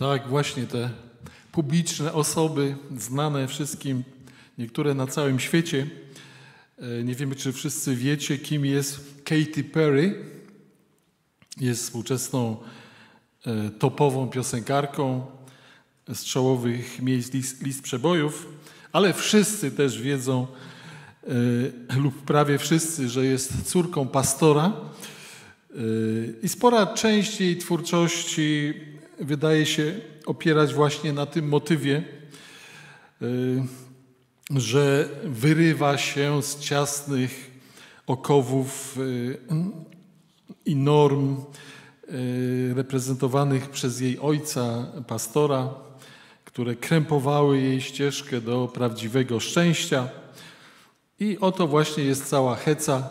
Tak, właśnie te publiczne osoby, znane wszystkim, niektóre na całym świecie. E, nie wiemy, czy wszyscy wiecie, kim jest Katy Perry. Jest współczesną e, topową piosenkarką z czołowych miejsc list, list przebojów, ale wszyscy też wiedzą, e, lub prawie wszyscy, że jest córką pastora. I spora część jej twórczości wydaje się opierać właśnie na tym motywie, y, że wyrywa się z ciasnych okowów y, i norm y, reprezentowanych przez jej ojca, pastora, które krępowały jej ścieżkę do prawdziwego szczęścia. I oto właśnie jest cała heca,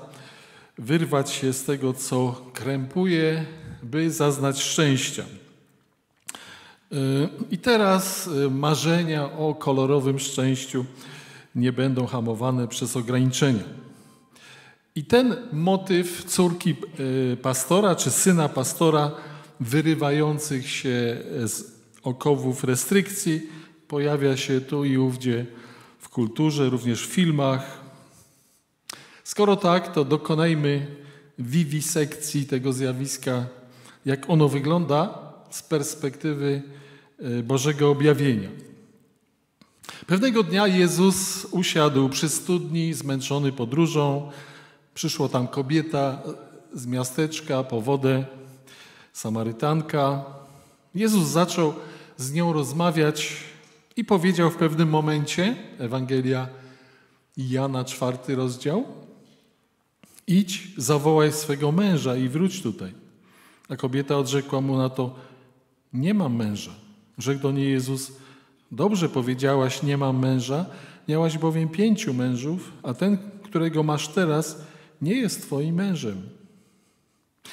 wyrwać się z tego, co krępuje, by zaznać szczęścia. I teraz y, marzenia o kolorowym szczęściu nie będą hamowane przez ograniczenia. I ten motyw córki y, pastora czy syna pastora wyrywających się z okowów restrykcji pojawia się tu i ówdzie w kulturze, również w filmach. Skoro tak, to dokonajmy wiwisekcji tego zjawiska, jak ono wygląda z perspektywy Bożego objawienia. Pewnego dnia Jezus usiadł przy studni, zmęczony podróżą. Przyszła tam kobieta z miasteczka po wodę, Samarytanka. Jezus zaczął z nią rozmawiać i powiedział w pewnym momencie, Ewangelia Jana, czwarty rozdział, idź, zawołaj swego męża i wróć tutaj. A kobieta odrzekła mu na to, nie mam męża. Rzekł do niej Jezus, dobrze powiedziałaś, nie mam męża, miałaś bowiem pięciu mężów, a ten, którego masz teraz, nie jest twoim mężem.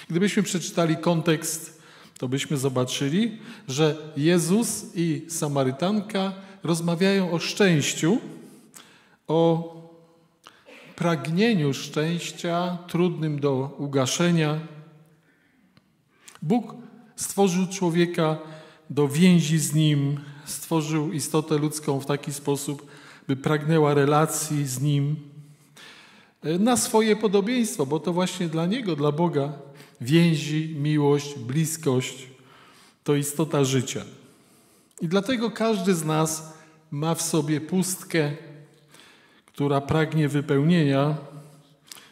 Gdybyśmy przeczytali kontekst, to byśmy zobaczyli, że Jezus i Samarytanka rozmawiają o szczęściu, o pragnieniu szczęścia, trudnym do ugaszenia. Bóg Stworzył człowieka do więzi z nim, stworzył istotę ludzką w taki sposób, by pragnęła relacji z nim e, na swoje podobieństwo, bo to właśnie dla niego, dla Boga więzi, miłość, bliskość to istota życia. I dlatego każdy z nas ma w sobie pustkę, która pragnie wypełnienia,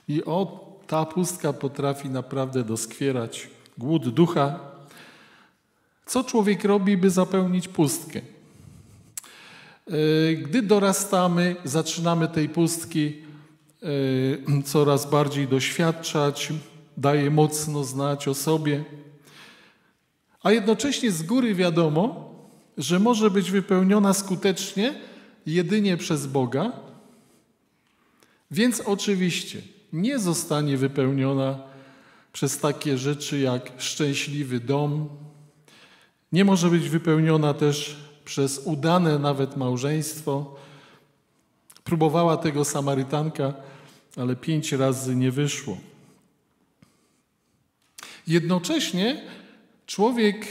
i o, ta pustka potrafi naprawdę doskwierać głód ducha, co człowiek robi, by zapełnić pustkę? E, gdy dorastamy, zaczynamy tej pustki e, coraz bardziej doświadczać, daje mocno znać o sobie, a jednocześnie z góry wiadomo, że może być wypełniona skutecznie jedynie przez Boga, więc oczywiście nie zostanie wypełniona przez takie rzeczy jak szczęśliwy dom, nie może być wypełniona też przez udane nawet małżeństwo. Próbowała tego Samarytanka, ale pięć razy nie wyszło. Jednocześnie człowiek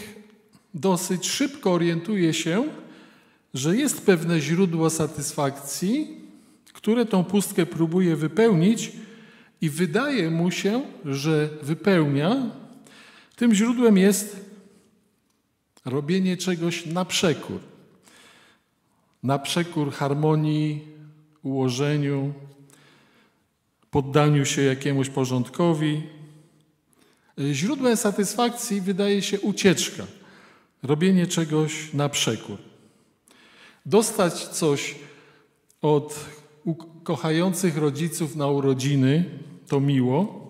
dosyć szybko orientuje się, że jest pewne źródło satysfakcji, które tą pustkę próbuje wypełnić i wydaje mu się, że wypełnia. Tym źródłem jest robienie czegoś na przekór. Na przekór harmonii, ułożeniu, poddaniu się jakiemuś porządkowi. Źródłem satysfakcji wydaje się ucieczka, robienie czegoś na przekór. Dostać coś od kochających rodziców na urodziny to miło,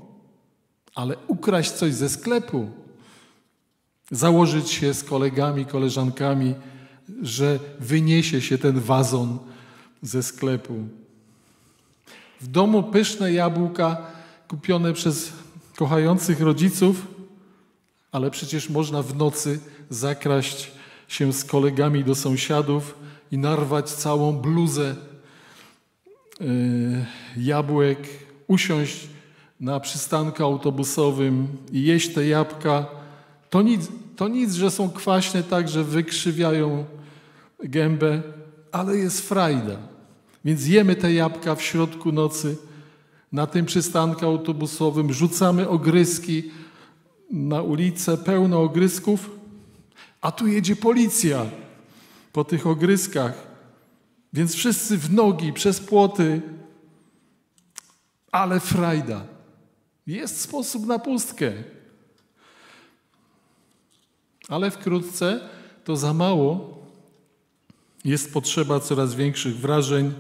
ale ukraść coś ze sklepu założyć się z kolegami, koleżankami, że wyniesie się ten wazon ze sklepu. W domu pyszne jabłka kupione przez kochających rodziców, ale przecież można w nocy zakraść się z kolegami do sąsiadów i narwać całą bluzę yy, jabłek, usiąść na przystanku autobusowym i jeść te jabłka To nic, to nic, że są kwaśne tak, że wykrzywiają gębę, ale jest frajda. Więc jemy te jabłka w środku nocy na tym przystanku autobusowym, rzucamy ogryski na ulicę, pełno ogrysków, a tu jedzie policja po tych ogryskach. Więc wszyscy w nogi, przez płoty, ale frajda. Jest sposób na pustkę. Ale wkrótce to za mało. Jest potrzeba coraz większych wrażeń,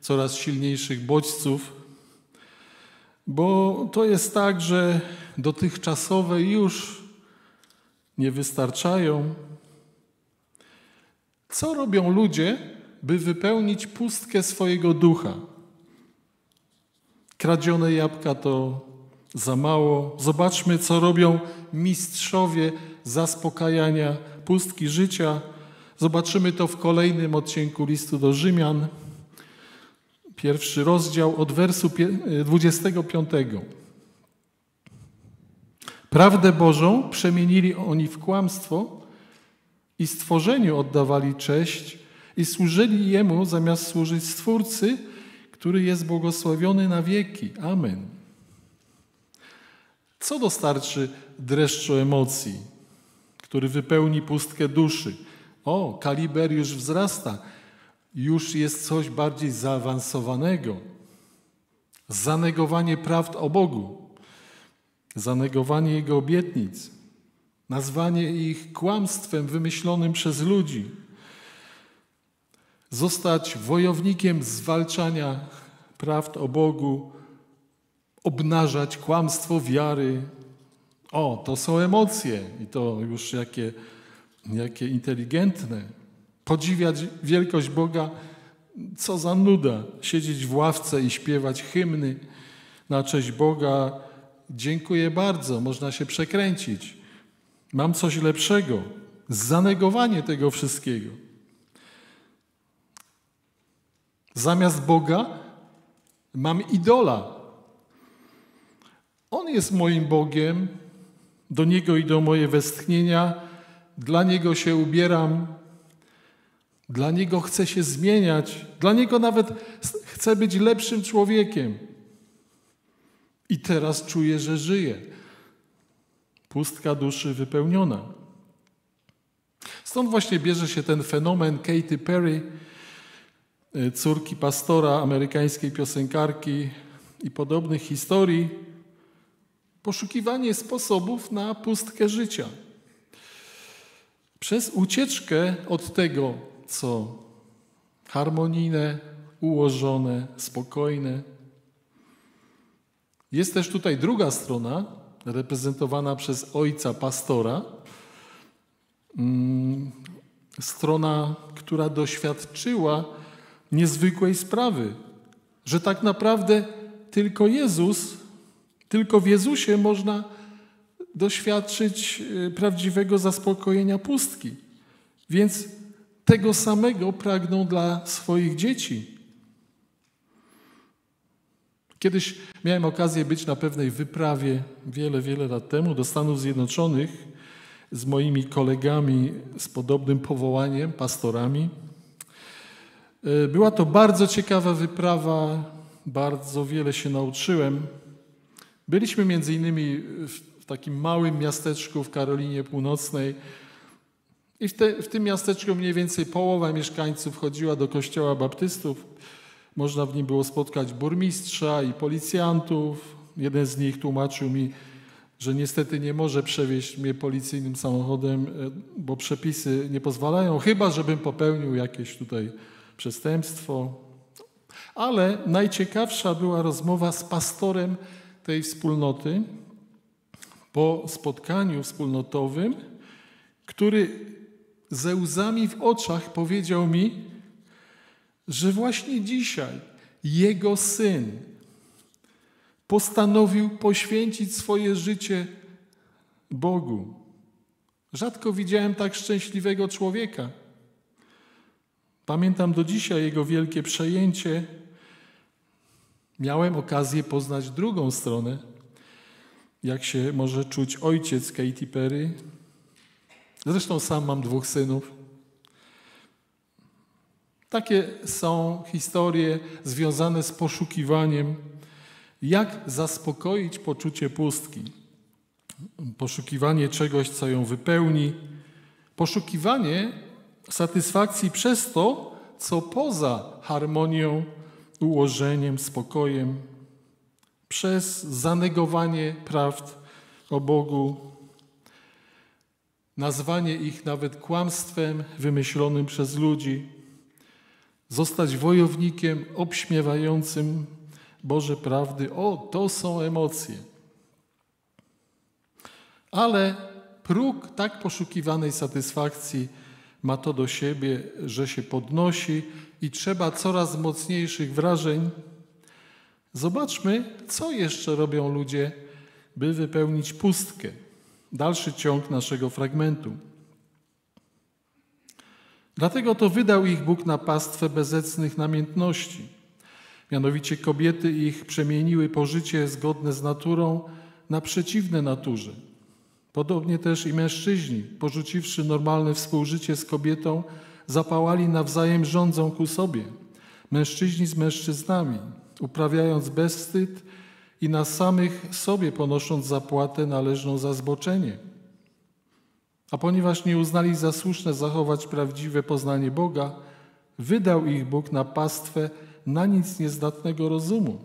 coraz silniejszych bodźców, bo to jest tak, że dotychczasowe już nie wystarczają. Co robią ludzie, by wypełnić pustkę swojego ducha? Kradzione jabłka to za mało. Zobaczmy, co robią mistrzowie zaspokajania pustki życia. Zobaczymy to w kolejnym odcinku listu do Rzymian, pierwszy rozdział od wersu 25. Prawdę Bożą przemienili oni w kłamstwo i stworzeniu oddawali cześć i służyli Jemu zamiast służyć Stwórcy, który jest błogosławiony na wieki. Amen. Co dostarczy dreszczu emocji, który wypełni pustkę duszy? O, kaliber już wzrasta. Już jest coś bardziej zaawansowanego. Zanegowanie prawd o Bogu, zanegowanie Jego obietnic, nazwanie ich kłamstwem wymyślonym przez ludzi. Zostać wojownikiem zwalczania prawd o Bogu, obnażać kłamstwo wiary. O, to są emocje i to już jakie, jakie inteligentne. Podziwiać wielkość Boga, co za nuda. Siedzieć w ławce i śpiewać hymny na cześć Boga. Dziękuję bardzo, można się przekręcić. Mam coś lepszego. Zanegowanie tego wszystkiego. Zamiast Boga mam idola, on jest moim Bogiem, do Niego idą moje westchnienia, dla Niego się ubieram, dla Niego chcę się zmieniać, dla Niego nawet chcę być lepszym człowiekiem. I teraz czuję, że żyję. Pustka duszy wypełniona. Stąd właśnie bierze się ten fenomen Katy Perry, e, córki pastora, amerykańskiej piosenkarki i podobnych historii, poszukiwanie sposobów na pustkę życia. Przez ucieczkę od tego, co harmonijne, ułożone, spokojne. Jest też tutaj druga strona, reprezentowana przez ojca pastora. Mm, strona, która doświadczyła niezwykłej sprawy, że tak naprawdę tylko Jezus tylko w Jezusie można doświadczyć e, prawdziwego zaspokojenia pustki. Więc tego samego pragną dla swoich dzieci. Kiedyś miałem okazję być na pewnej wyprawie wiele, wiele lat temu do Stanów Zjednoczonych z moimi kolegami z podobnym powołaniem, pastorami. E, była to bardzo ciekawa wyprawa, bardzo wiele się nauczyłem. Byliśmy między innymi w takim małym miasteczku w Karolinie Północnej i w, te, w tym miasteczku mniej więcej połowa mieszkańców chodziła do kościoła baptystów. Można w nim było spotkać burmistrza i policjantów. Jeden z nich tłumaczył mi, że niestety nie może przewieźć mnie policyjnym samochodem, e, bo przepisy nie pozwalają, chyba żebym popełnił jakieś tutaj przestępstwo. Ale najciekawsza była rozmowa z pastorem tej wspólnoty po spotkaniu wspólnotowym, który ze łzami w oczach powiedział mi, że właśnie dzisiaj jego syn postanowił poświęcić swoje życie Bogu. Rzadko widziałem tak szczęśliwego człowieka. Pamiętam do dzisiaj jego wielkie przejęcie Miałem okazję poznać drugą stronę, jak się może czuć ojciec Katy Perry, Zresztą sam mam dwóch synów. Takie są historie związane z poszukiwaniem, jak zaspokoić poczucie pustki. Poszukiwanie czegoś, co ją wypełni. Poszukiwanie satysfakcji przez to, co poza harmonią, ułożeniem, spokojem, przez zanegowanie prawd o Bogu, nazwanie ich nawet kłamstwem wymyślonym przez ludzi, zostać wojownikiem obśmiewającym Boże prawdy. O, to są emocje. Ale próg tak poszukiwanej satysfakcji ma to do siebie, że się podnosi i trzeba coraz mocniejszych wrażeń. Zobaczmy, co jeszcze robią ludzie, by wypełnić pustkę. Dalszy ciąg naszego fragmentu. Dlatego to wydał ich Bóg na pastwę bezecnych namiętności. Mianowicie kobiety ich przemieniły pożycie zgodne z naturą na przeciwne naturze. Podobnie też i mężczyźni, porzuciwszy normalne współżycie z kobietą, zapałali nawzajem rządzą ku sobie. Mężczyźni z mężczyznami, uprawiając bezwstyd i na samych sobie ponosząc zapłatę należną za zboczenie. A ponieważ nie uznali za słuszne zachować prawdziwe poznanie Boga, wydał ich Bóg na pastwę na nic niezdatnego rozumu.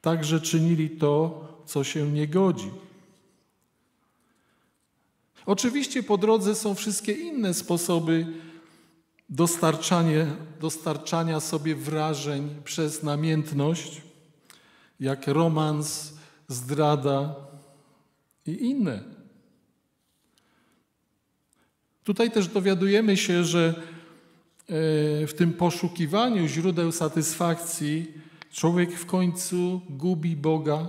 Także czynili to, co się nie godzi. Oczywiście po drodze są wszystkie inne sposoby dostarczania, dostarczania sobie wrażeń przez namiętność, jak romans, zdrada i inne. Tutaj też dowiadujemy się, że e, w tym poszukiwaniu źródeł satysfakcji człowiek w końcu gubi Boga,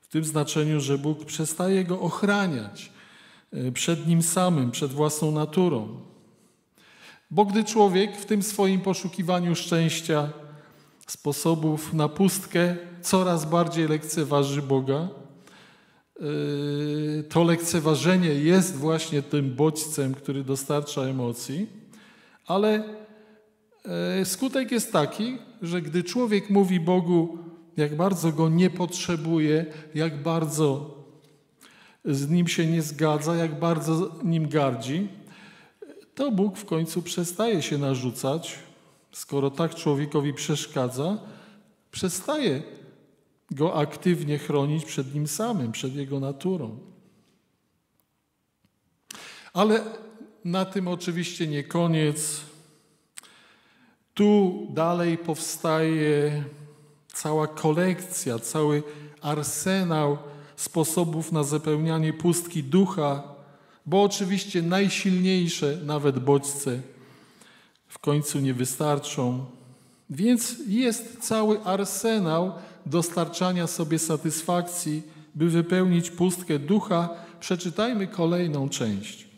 w tym znaczeniu, że Bóg przestaje go ochraniać e, przed nim samym, przed własną naturą. Bo gdy człowiek w tym swoim poszukiwaniu szczęścia, sposobów na pustkę, coraz bardziej lekceważy Boga, Yy, to lekceważenie jest właśnie tym bodźcem, który dostarcza emocji, ale yy, skutek jest taki, że gdy człowiek mówi Bogu, jak bardzo go nie potrzebuje, jak bardzo z nim się nie zgadza, jak bardzo nim gardzi, to Bóg w końcu przestaje się narzucać, skoro tak człowiekowi przeszkadza, przestaje go aktywnie chronić przed nim samym, przed jego naturą. Ale na tym oczywiście nie koniec. Tu dalej powstaje cała kolekcja, cały arsenał sposobów na zapełnianie pustki ducha, bo oczywiście najsilniejsze, nawet bodźce, w końcu nie wystarczą. Więc jest cały arsenał dostarczania sobie satysfakcji, by wypełnić pustkę ducha, przeczytajmy kolejną część.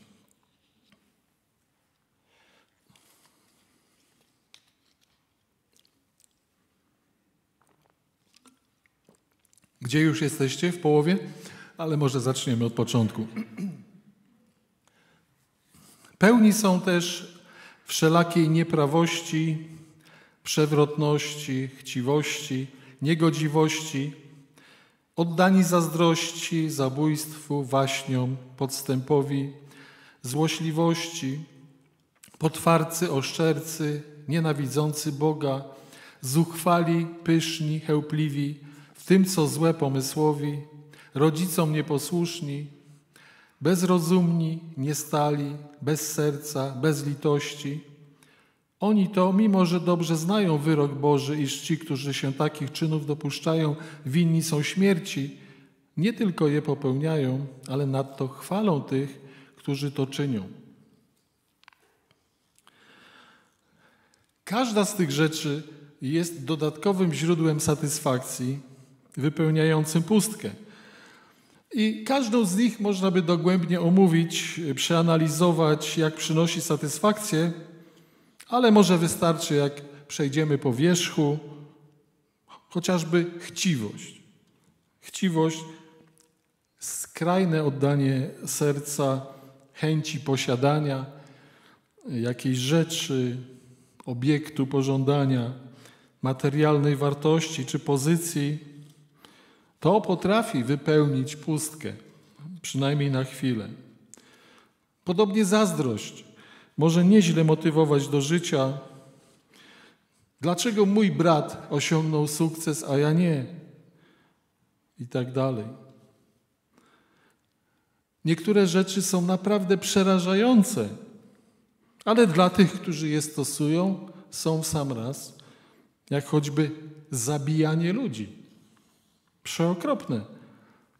Gdzie już jesteście? W połowie? Ale może zaczniemy od początku. Pełni są też wszelakiej nieprawości, przewrotności, chciwości, niegodziwości, oddani zazdrości, zabójstwu, waśniom, podstępowi, złośliwości, potwarcy, oszczercy, nienawidzący Boga, zuchwali, pyszni, chełpliwi, w tym co złe pomysłowi, rodzicom nieposłuszni, bezrozumni, niestali, bez serca, bez litości, oni to, mimo że dobrze znają wyrok Boży, iż ci, którzy się takich czynów dopuszczają, winni są śmierci, nie tylko je popełniają, ale nadto chwalą tych, którzy to czynią. Każda z tych rzeczy jest dodatkowym źródłem satysfakcji, wypełniającym pustkę. I każdą z nich można by dogłębnie omówić, przeanalizować, jak przynosi satysfakcję, ale może wystarczy, jak przejdziemy po wierzchu, chociażby chciwość. Chciwość, skrajne oddanie serca, chęci posiadania jakiejś rzeczy, obiektu pożądania, materialnej wartości czy pozycji, to potrafi wypełnić pustkę, przynajmniej na chwilę. Podobnie zazdrość może nieźle motywować do życia. Dlaczego mój brat osiągnął sukces, a ja nie? I tak dalej. Niektóre rzeczy są naprawdę przerażające, ale dla tych, którzy je stosują, są w sam raz, jak choćby zabijanie ludzi. Przeokropne.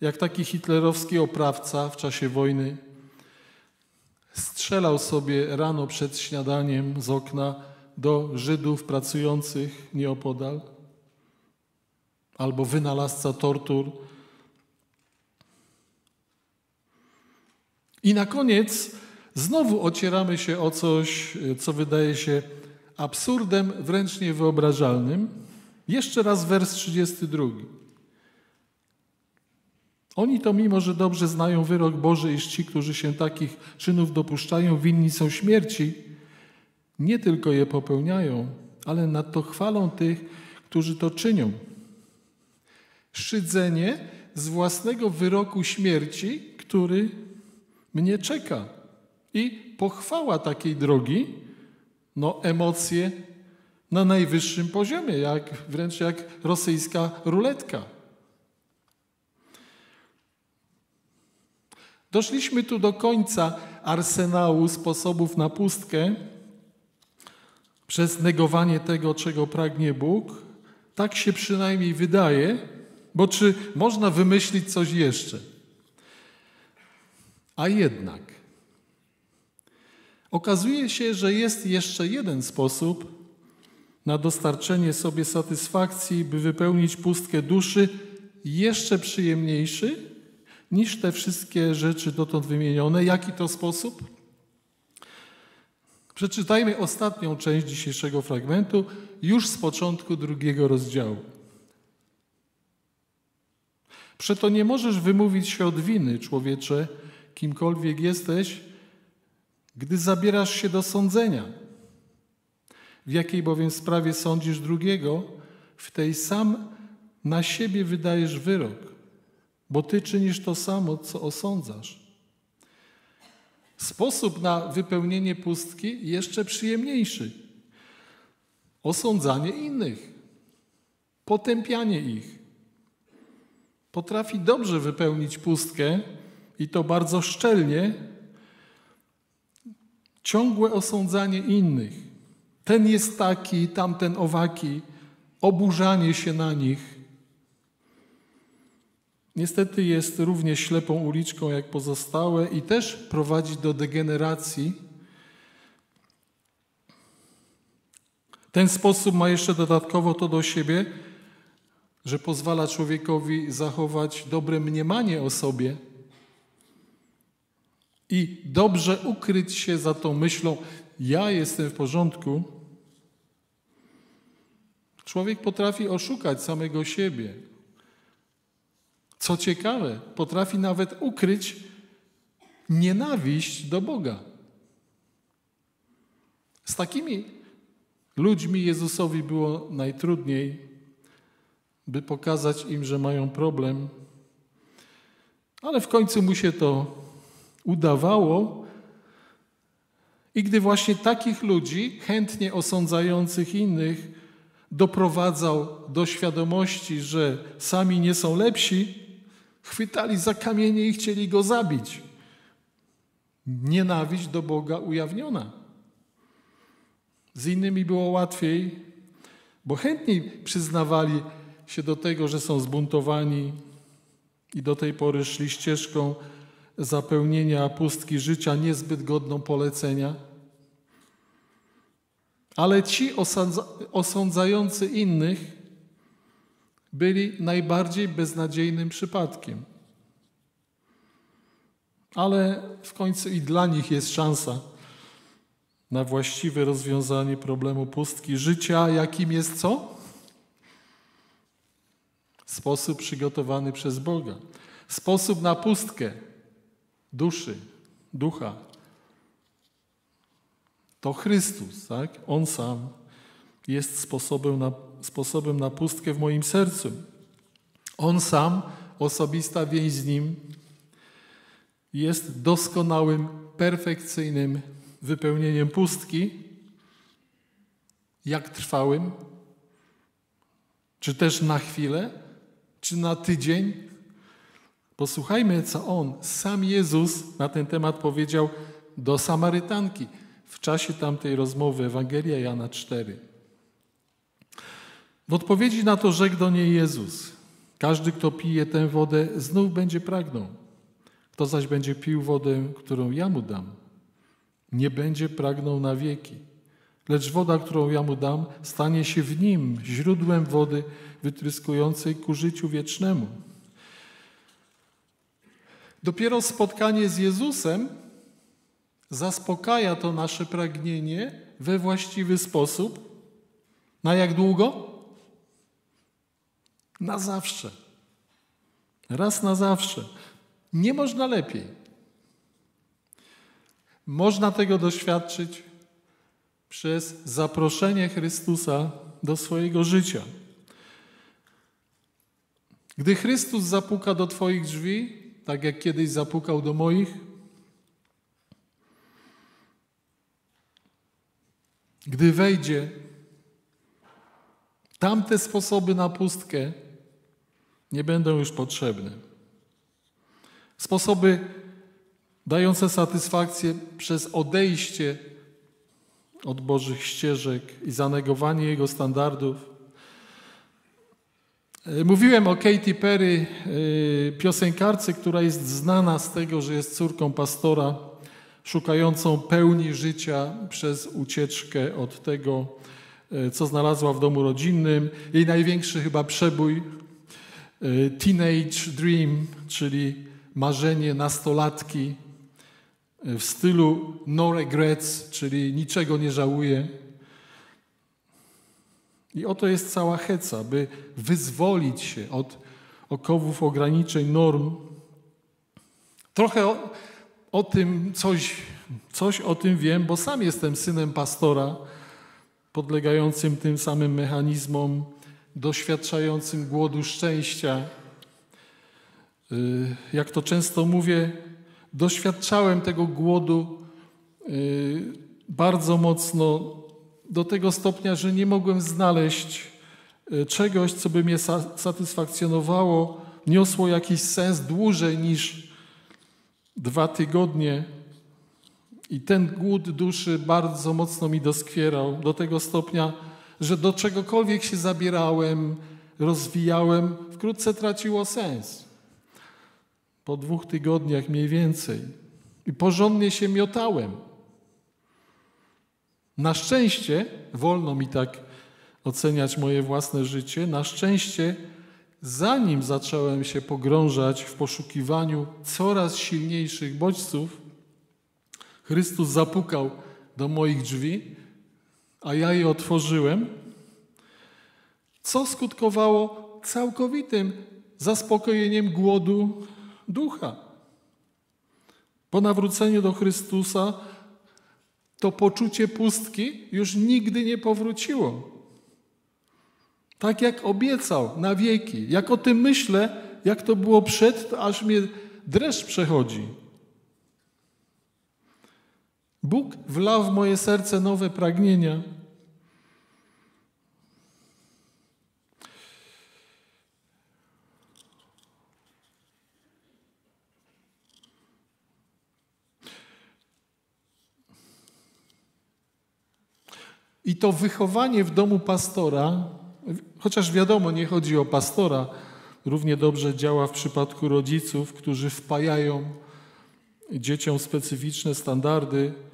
Jak taki hitlerowski oprawca w czasie wojny strzelał sobie rano przed śniadaniem z okna do Żydów pracujących nieopodal, albo wynalazca tortur. I na koniec znowu ocieramy się o coś, co wydaje się absurdem, wręcz niewyobrażalnym. Jeszcze raz wers 32. Oni to mimo, że dobrze znają wyrok Boży, iż ci, którzy się takich czynów dopuszczają, winni są śmierci, nie tylko je popełniają, ale nadto chwalą tych, którzy to czynią. Szydzenie z własnego wyroku śmierci, który mnie czeka. I pochwała takiej drogi, no emocje na najwyższym poziomie, jak, wręcz jak rosyjska ruletka. Doszliśmy tu do końca arsenału sposobów na pustkę przez negowanie tego, czego pragnie Bóg. Tak się przynajmniej wydaje, bo czy można wymyślić coś jeszcze? A jednak okazuje się, że jest jeszcze jeden sposób na dostarczenie sobie satysfakcji, by wypełnić pustkę duszy, jeszcze przyjemniejszy niż te wszystkie rzeczy dotąd wymienione. Jaki to sposób? Przeczytajmy ostatnią część dzisiejszego fragmentu, już z początku drugiego rozdziału. Przeto nie możesz wymówić się od winy, człowiecze, kimkolwiek jesteś, gdy zabierasz się do sądzenia. W jakiej bowiem sprawie sądzisz drugiego, w tej sam na siebie wydajesz wyrok bo ty czynisz to samo, co osądzasz. Sposób na wypełnienie pustki jeszcze przyjemniejszy. Osądzanie innych, potępianie ich. Potrafi dobrze wypełnić pustkę i to bardzo szczelnie. Ciągłe osądzanie innych. Ten jest taki, tamten owaki, oburzanie się na nich niestety jest równie ślepą uliczką jak pozostałe i też prowadzi do degeneracji. Ten sposób ma jeszcze dodatkowo to do siebie, że pozwala człowiekowi zachować dobre mniemanie o sobie i dobrze ukryć się za tą myślą: Ja jestem w porządku. Człowiek potrafi oszukać samego siebie. Co ciekawe, potrafi nawet ukryć nienawiść do Boga. Z takimi ludźmi Jezusowi było najtrudniej, by pokazać im, że mają problem, ale w końcu mu się to udawało. I gdy właśnie takich ludzi, chętnie osądzających innych, doprowadzał do świadomości, że sami nie są lepsi, Chwytali za kamienie i chcieli go zabić. Nienawiść do Boga ujawniona. Z innymi było łatwiej, bo chętniej przyznawali się do tego, że są zbuntowani i do tej pory szli ścieżką zapełnienia pustki życia niezbyt godną polecenia. Ale ci osądzający innych byli najbardziej beznadziejnym przypadkiem. Ale w końcu i dla nich jest szansa na właściwe rozwiązanie problemu pustki życia, jakim jest co? Sposób przygotowany przez Boga. Sposób na pustkę duszy, ducha, to Chrystus, tak? On sam jest sposobem na, sposobem na pustkę w moim sercu. On sam, osobista więź z Nim, jest doskonałym, perfekcyjnym wypełnieniem pustki, jak trwałym, czy też na chwilę, czy na tydzień. Posłuchajmy, co On, sam Jezus, na ten temat powiedział do Samarytanki w czasie tamtej rozmowy, Ewangelia Jana 4. W odpowiedzi na to rzekł do niej Jezus: Każdy, kto pije tę wodę, znów będzie pragnął. Kto zaś będzie pił wodę, którą ja mu dam, nie będzie pragnął na wieki. Lecz woda, którą ja mu dam, stanie się w nim źródłem wody wytryskującej ku życiu wiecznemu. Dopiero spotkanie z Jezusem zaspokaja to nasze pragnienie we właściwy sposób. Na jak długo? Na zawsze. Raz na zawsze. Nie można lepiej. Można tego doświadczyć przez zaproszenie Chrystusa do swojego życia. Gdy Chrystus zapuka do Twoich drzwi, tak jak kiedyś zapukał do moich, gdy wejdzie, tamte sposoby na pustkę nie będą już potrzebne. Sposoby dające satysfakcję przez odejście od Bożych ścieżek i zanegowanie Jego standardów. E, mówiłem o Katy Perry, e, piosenkarce, która jest znana z tego, że jest córką pastora, szukającą pełni życia przez ucieczkę od tego, e, co znalazła w domu rodzinnym. Jej największy chyba przebój, Teenage Dream, czyli marzenie nastolatki, w stylu no regrets, czyli niczego nie żałuję. I oto jest cała heca, by wyzwolić się od okowów ograniczeń norm. Trochę o, o tym coś, coś o tym wiem, bo sam jestem synem pastora, podlegającym tym samym mechanizmom, doświadczającym głodu szczęścia. Y, jak to często mówię, doświadczałem tego głodu y, bardzo mocno do tego stopnia, że nie mogłem znaleźć y, czegoś, co by mnie satysfakcjonowało, niosło jakiś sens dłużej niż dwa tygodnie. I ten głód duszy bardzo mocno mi doskwierał do tego stopnia, że do czegokolwiek się zabierałem, rozwijałem, wkrótce traciło sens po dwóch tygodniach mniej więcej. I porządnie się miotałem. Na szczęście, wolno mi tak oceniać moje własne życie, na szczęście, zanim zacząłem się pogrążać w poszukiwaniu coraz silniejszych bodźców, Chrystus zapukał do moich drzwi, a ja je otworzyłem, co skutkowało całkowitym zaspokojeniem głodu ducha. Po nawróceniu do Chrystusa to poczucie pustki już nigdy nie powróciło. Tak jak obiecał na wieki. Jak o tym myślę, jak to było przed, to aż mnie dreszcz przechodzi. Bóg wlał w moje serce nowe pragnienia. I to wychowanie w domu pastora, chociaż wiadomo, nie chodzi o pastora, równie dobrze działa w przypadku rodziców, którzy wpajają dzieciom specyficzne standardy.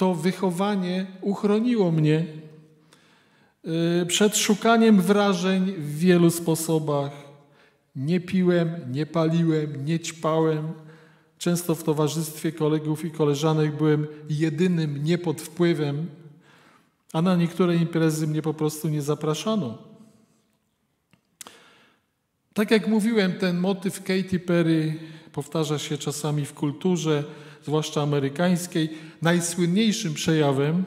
To wychowanie uchroniło mnie y, przed szukaniem wrażeń w wielu sposobach. Nie piłem, nie paliłem, nie ćpałem. Często w towarzystwie kolegów i koleżanek byłem jedynym nie pod wpływem a na niektóre imprezy mnie po prostu nie zapraszano. Tak jak mówiłem, ten motyw Katy Perry powtarza się czasami w kulturze, zwłaszcza amerykańskiej. Najsłynniejszym przejawem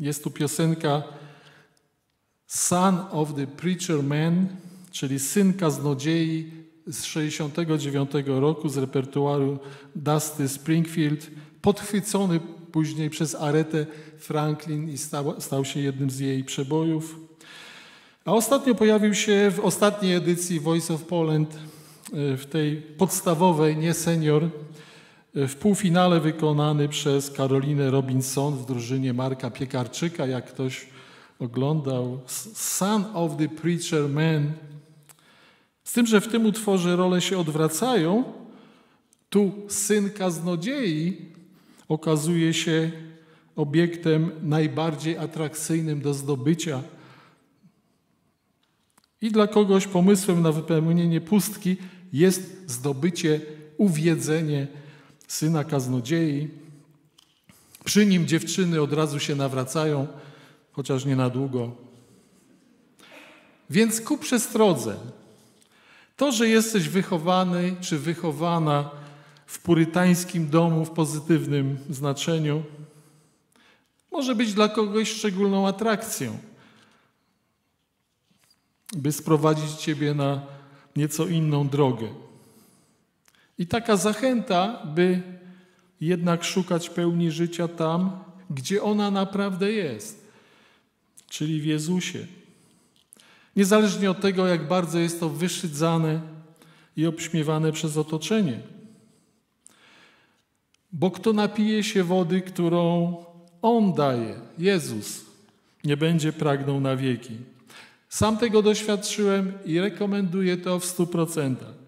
Jest tu piosenka Son of the Preacher Man, czyli Syn Kaznodziei z 69 roku z repertuaru Dusty Springfield, podchwycony później przez Aretę Franklin i stał, stał się jednym z jej przebojów. A ostatnio pojawił się w ostatniej edycji Voice of Poland, e, w tej podstawowej, nie senior, w półfinale wykonany przez Karolinę Robinson w drużynie Marka Piekarczyka, jak ktoś oglądał. Son of the Preacher Man. Z tym, że w tym utworze role się odwracają, tu syn kaznodziei okazuje się obiektem najbardziej atrakcyjnym do zdobycia. I dla kogoś pomysłem na wypełnienie pustki jest zdobycie, uwiedzenie syna kaznodziei. Przy nim dziewczyny od razu się nawracają, chociaż nie na długo. Więc ku przestrodze. To, że jesteś wychowany czy wychowana w purytańskim domu w pozytywnym znaczeniu, może być dla kogoś szczególną atrakcją, by sprowadzić Ciebie na nieco inną drogę. I taka zachęta, by jednak szukać pełni życia tam, gdzie ona naprawdę jest, czyli w Jezusie. Niezależnie od tego, jak bardzo jest to wyszydzane i obśmiewane przez otoczenie. Bo kto napije się wody, którą On daje, Jezus, nie będzie pragnął na wieki. Sam tego doświadczyłem i rekomenduję to w stu procentach.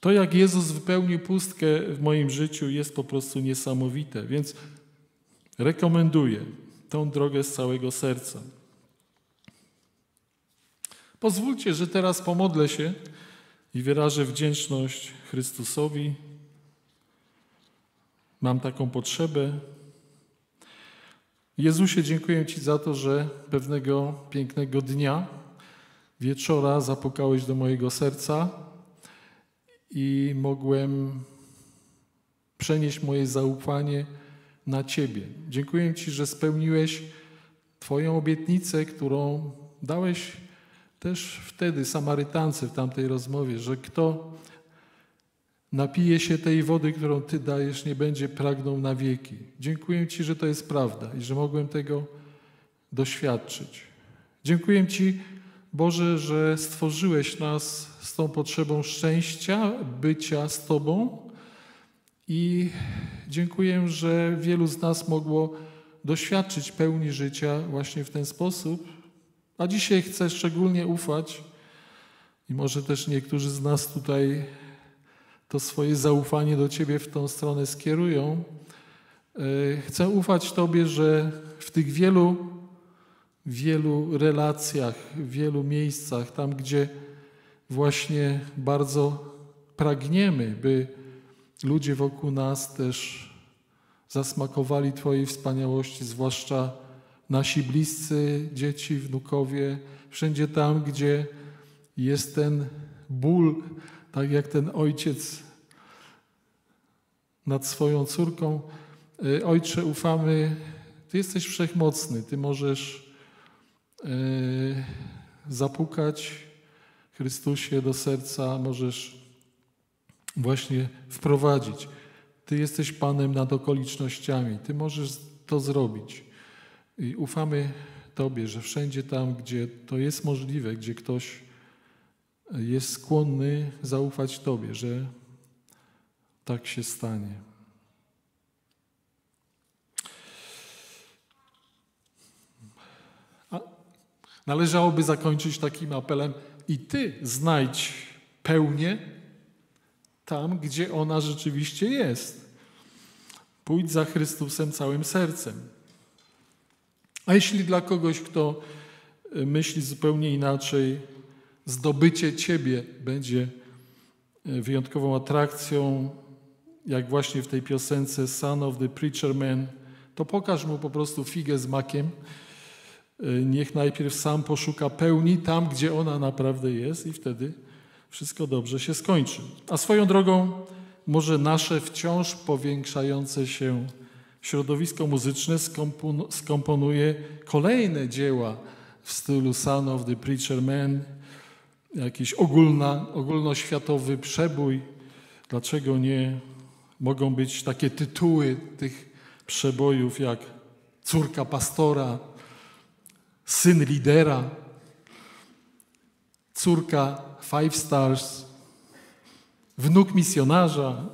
To, jak Jezus wypełnił pustkę w moim życiu, jest po prostu niesamowite, więc rekomenduję tą drogę z całego serca. Pozwólcie, że teraz pomodlę się i wyrażę wdzięczność Chrystusowi. Mam taką potrzebę. Jezusie, dziękuję Ci za to, że pewnego pięknego dnia, wieczora zapukałeś do mojego serca i mogłem przenieść moje zaufanie na Ciebie. Dziękuję Ci, że spełniłeś Twoją obietnicę, którą dałeś też wtedy Samarytance w tamtej rozmowie, że kto napije się tej wody, którą Ty dajesz, nie będzie pragnął na wieki. Dziękuję Ci, że to jest prawda i że mogłem tego doświadczyć. Dziękuję Ci, Boże, że stworzyłeś nas z tą potrzebą szczęścia, bycia z Tobą i dziękuję, że wielu z nas mogło doświadczyć pełni życia właśnie w ten sposób. A dzisiaj chcę szczególnie ufać i może też niektórzy z nas tutaj to swoje zaufanie do Ciebie w tą stronę skierują. E, chcę ufać Tobie, że w tych wielu, wielu relacjach, w wielu miejscach, tam gdzie właśnie bardzo pragniemy, by ludzie wokół nas też zasmakowali Twojej wspaniałości, zwłaszcza nasi bliscy, dzieci, wnukowie, wszędzie tam, gdzie jest ten ból, tak jak ten ojciec nad swoją córką. E, Ojcze, ufamy, Ty jesteś wszechmocny, Ty możesz zapukać Chrystusie do serca, możesz właśnie wprowadzić. Ty jesteś Panem nad okolicznościami, Ty możesz to zrobić. I ufamy Tobie, że wszędzie tam, gdzie to jest możliwe, gdzie ktoś jest skłonny zaufać Tobie, że tak się stanie. Należałoby zakończyć takim apelem: i Ty znajdź pełnię tam, gdzie ona rzeczywiście jest. Pójdź za Chrystusem całym sercem. A jeśli dla kogoś, kto y, myśli zupełnie inaczej, zdobycie Ciebie będzie y, wyjątkową atrakcją, jak właśnie w tej piosence Son of the Preacher Man, to pokaż mu po prostu figę z makiem. Y, niech najpierw sam poszuka pełni tam, gdzie ona naprawdę jest, i wtedy wszystko dobrze się skończy. A swoją drogą, może nasze wciąż powiększające się środowisko muzyczne skompon- skomponuje kolejne dzieła w stylu Son of the Preacher Man, jakiś ogólna, ogólnoświatowy przebój. Dlaczego nie mogą być takie tytuły tych przebojów jak Córka pastora, Syn lidera, Córka Five Stars, Wnuk misjonarza,